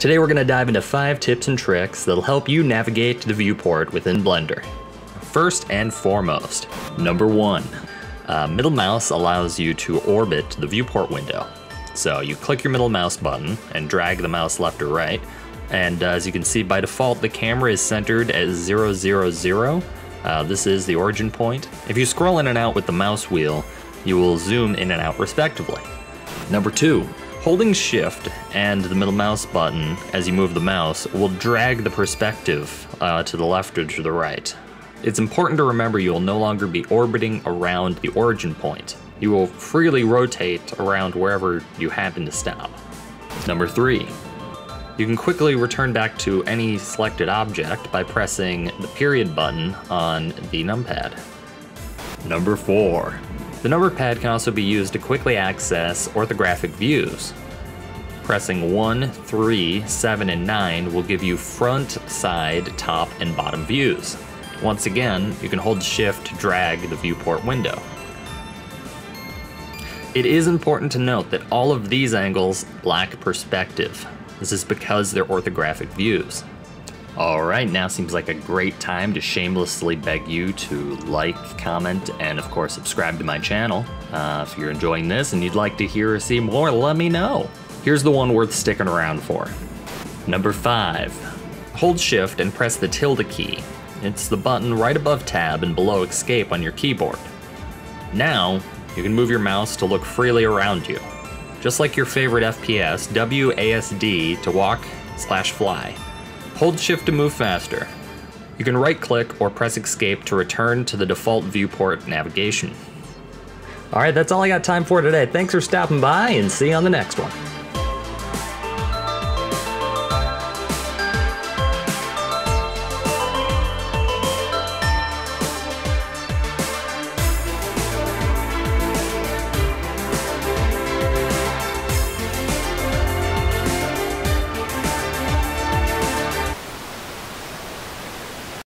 Today we're going to dive into 5 tips and tricks that'll help you navigate to the viewport within Blender. First and foremost, number 1. Uh, middle mouse allows you to orbit the viewport window. So you click your middle mouse button and drag the mouse left or right, and uh, as you can see by default the camera is centered at 000. Uh, this is the origin point. If you scroll in and out with the mouse wheel, you will zoom in and out respectively. Number 2. Holding shift and the middle mouse button as you move the mouse will drag the perspective uh, to the left or to the right. It's important to remember you will no longer be orbiting around the origin point. You will freely rotate around wherever you happen to stop. Number 3. You can quickly return back to any selected object by pressing the period button on the numpad. Number 4. The number pad can also be used to quickly access orthographic views. Pressing 1, 3, 7, and 9 will give you front, side, top, and bottom views. Once again, you can hold shift to drag the viewport window. It is important to note that all of these angles lack perspective. This is because they're orthographic views. Alright, now seems like a great time to shamelessly beg you to like, comment, and of course subscribe to my channel. Uh, if you're enjoying this and you'd like to hear or see more, let me know. Here's the one worth sticking around for. Number 5. Hold shift and press the tilde key it's the button right above tab and below escape on your keyboard. Now, you can move your mouse to look freely around you. Just like your favorite FPS, WASD to walk slash fly. Hold shift to move faster. You can right click or press escape to return to the default viewport navigation. Alright, that's all I got time for today. Thanks for stopping by and see you on the next one.